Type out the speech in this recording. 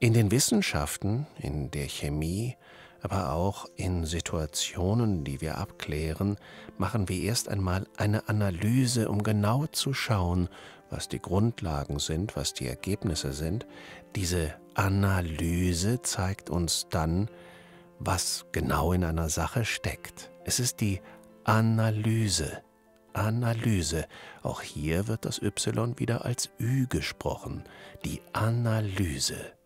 In den Wissenschaften, in der Chemie, aber auch in Situationen, die wir abklären, machen wir erst einmal eine Analyse, um genau zu schauen, was die Grundlagen sind, was die Ergebnisse sind. Diese Analyse zeigt uns dann, was genau in einer Sache steckt. Es ist die Analyse. Analyse. Auch hier wird das Y wieder als Ü gesprochen. Die Analyse.